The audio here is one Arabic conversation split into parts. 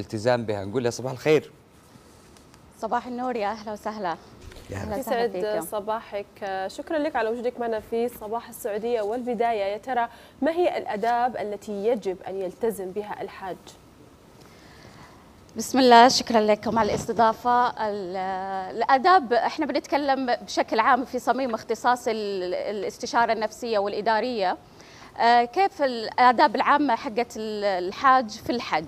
الالتزام بها. نقول لها صباح الخير. صباح النور يا أهلا وسهلا. يسعد. صباحك. شكرا لك على وجودك معنا في صباح السعودية والبداية. يا ترى ما هي الأداب التي يجب أن يلتزم بها الحاج؟ بسم الله شكرا لكم. على الاستضافة ال- الآداب إحنا بنتكلم بشكل عام في صميم اختصاص ال- الاستشارة النفسية والإدارية. آه، كيف الآداب العامة حقت ال- الحاج في الحج؟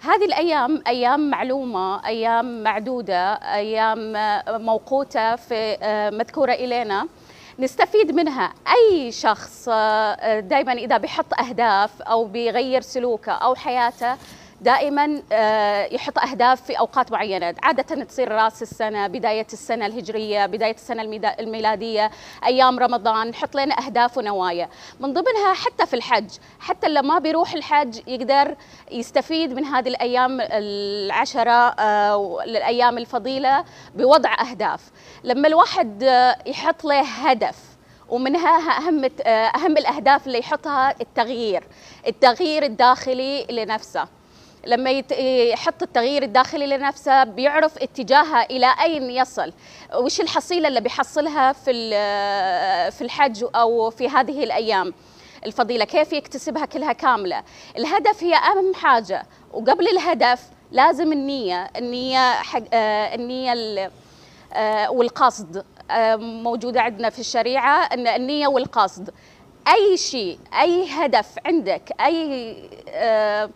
هذه الأيام أيام معلومة أيام معدودة أيام آه، موقوتة في آه، مذكورة إلينا. نستفيد منها. أي شخص دائما إذا بيحط أهداف أو بيغير سلوكه أو حياته دائما آه، يحط أهداف في أوقات معينة. عادة تصير رأس السنة بداية السنة الهجرية بداية السنة الميلادية أيام رمضان نحط لنا أهداف ونوايا. من ضمنها حتى في الحج حتى اللي ما بيروح الحج يقدر يستفيد من هذه الأيام العشرة آه، الأيام الفضيلة بوضع أهداف. لما الواحد آه، يحط له هدف ومنها أهم أهم الأهداف اللي يحطها التغيير التغيير الداخلي لنفسه. لما يحط التغيير الداخلي لنفسه بيعرف اتجاهه إلى أين يصل. وش الحصيلة اللي بيحصلها في في الحج أو في هذه الأيام؟ الفضيلة كيف يكتسبها كلها كاملة؟ الهدف هي أهم حاجة. وقبل الهدف لازم النية النية حق آه، النية ال- آه، والقصد. آه، موجودة عندنا في الشريعة أن النية والقصد. أي شيء أي هدف عندك أي آه،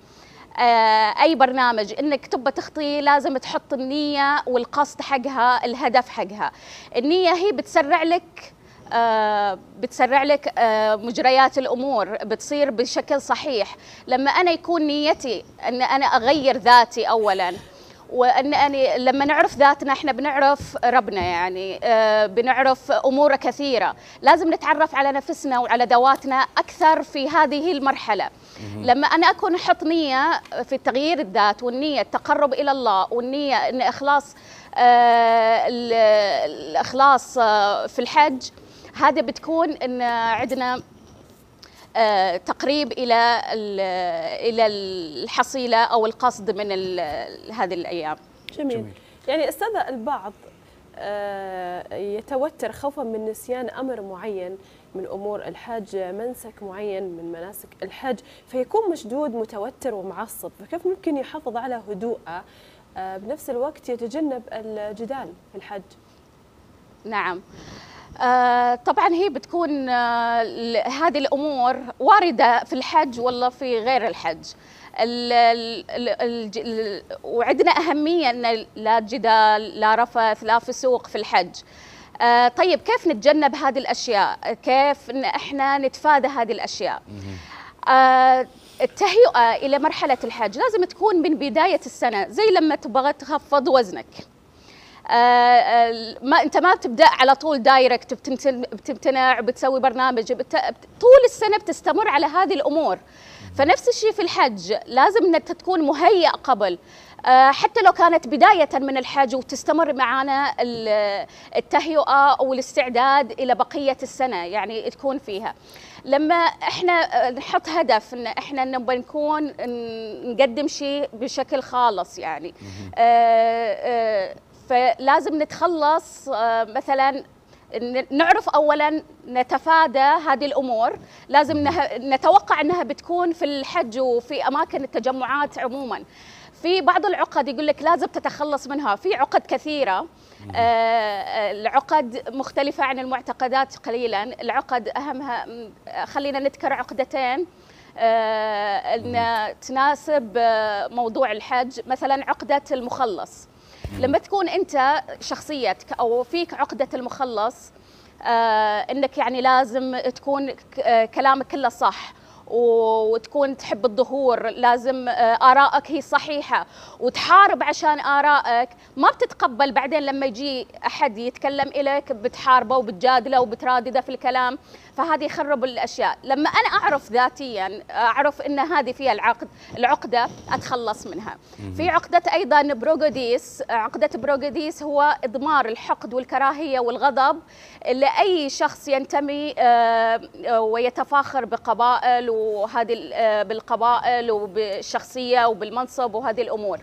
آه، أي برنامج إنك تبى تخطيه لازم تحط النية والقصد حقها الهدف حقها. النية هي بتسرع لك آه، بتسرع لك آه، مجريات الأمور بتصير بشكل صحيح. لما أنا يكون نيتي إن أنا أغير ذاتي اولا وإن أنا لما نعرف ذاتنا إحنا بنعرف ربنا يعني بنعرف امور كثيرة. لازم نتعرف على نفسنا وعلى ذواتنا أكثر في هذه المرحلة. لما أنا أكون أحط نية في تغيير الذات والنية التقرب إلى الله والنية إن إخلاص آه، ال- الإخلاص آه، في الحج هذا بتكون إن عندنا آه، تقريب إلى ال- إلى الحصيلة أو القصد من هذه الأيام. جميل, جميل. يعني أستاذة البعض يتوتر خوفا من نسيان أمر معين من أمور الحج منسك معين من مناسك الحج فيكون مشدود متوتر ومعصب. فكيف ممكن يحافظ على هدوءه؟ آه، بنفس الوقت يتجنب الجدال في الحج نعم. آه طبعا هي بتكون آه هذه الأمور واردة في الحج ولا في غير الحج وعندنا أهمية إن لا جدال لا رفث لا فسوق في الحج. آه طيب كيف نتجنب هذه الأشياء؟ كيف إن إحنا نتفادى هذه الأشياء؟ آه، التهيئه إلى مرحلة الحج لازم تكون من بداية السنة زي لما تبغى تخفض وزنك. ما انت ما بتبدأ على طول دايركت بتمتن- بتمتنع بتسوي برنامج بت... طول السنة بتستمر على هذه الأمور. فنفس الشيء في الحج لازم إنك تكون مهيئ قبل. آه، حتى لو كانت بداية من الحج وتستمر معنا ال- التهيئة والاستعداد إلى بقية السنة يعني تكون فيها. لما إحنا آه، نحط هدف إن إحنا نبغى نكون نقدم شيء بشكل خالص يعني. آه، آه، فلازم نتخلص آه، مثلا نعرف اولا نتفادى هذه الأمور. لازم نتوقع إنها بتكون في الحج وفي أماكن التجمعات عموما. في بعض العقد يقول لك لازم تتخلص منها. في عقد كثيرة. آه، العقد مختلفة عن المعتقدات قليلا. العقد أهمها خلينا نذكر عقدتين. آه، إن تناسب آه، موضوع الحج. مثلا عقدة المخلص. لما تكون أنت شخصيتك أو فيك عقدة المخلص آه إنك يعني لازم تكون آه كلامك كله صح وتكون تحب الظهور لازم آه آرائك هي صحيحة وتحارب عشان آرائك. ما بتتقبل بعدين لما يجي أحد يتكلم إليك بتحاربه وبتجادله وبترادده في الكلام. فهذه يخرب الأشياء. لما أنا أعرف ذاتيا أعرف إن هذه فيها العقد العقدة أتخلص منها. في عقدة أيضا بروغوديس. عقدة بروغوديس هو إضمار الحقد والكراهية والغضب لأي شخص ينتمي آه، ويتفاخر بقبائل وهذه آه، بالقبائل وبالشخصية وبالمنصب وهذه الأمور.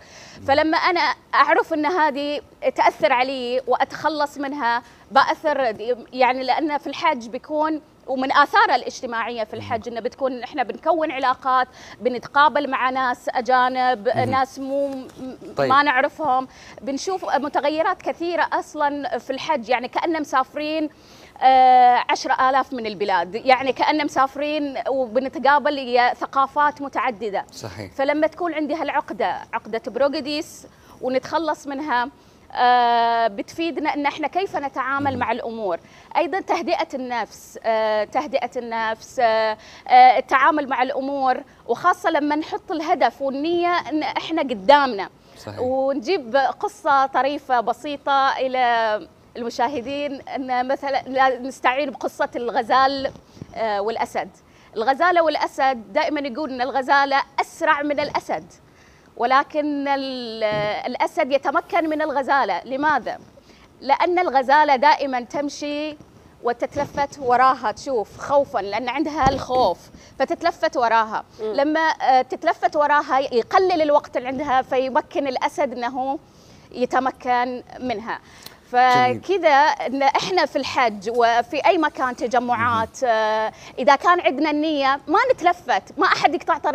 فلما أنا أعرف إن هذه تأثر علي وأتخلص منها بأثر يعني لأن في الحج بيكون ومن اثارها الاجتماعية في الحج إنه بتكون إحنا بنكون علاقات بنتقابل مع ناس أجانب ناس مو طيب. ما نعرفهم. بنشوف متغيرات كثيرة أصلا في الحج يعني كأننا مسافرين آه، عشرة آلاف من البلاد. يعني كأننا مسافرين وبنتقابل ثقافات متعددة. صحيح. فلما تكون عندي هالعقدة عقدة بروغديس ونتخلص منها آه، بتفيدنا إن إحنا كيف نتعامل مع الأمور. أيضا تهدئة النفس آه، تهدئة النفس آه، آه، التعامل مع الأمور وخاصة لما نحط الهدف والنية إن إحنا قدامنا. صحيح. ونجيب قصة طريفة بسيطة إلى المشاهدين أن مثلا لا- نستعين بقصة الغزال آه، والأسد. الغزالة والأسد دائما يقول أن الغزالة أسرع من الأسد. ولكن ال- الأسد يتمكن من الغزالة. لماذا؟ لأن الغزالة دائما تمشي وتتلفت وراها تشوف خوفا لأن عندها الخوف فتتلفت وراها. لما آه، تتلفت وراها يقلل الوقت اللي عندها فيمكن الأسد أنه يتمكن منها. فكذا إن إحنا في الحج وفي أي مكان تجمعات آه، إذا كان عندنا النية ما نتلفت ما أحد يقطع طريق.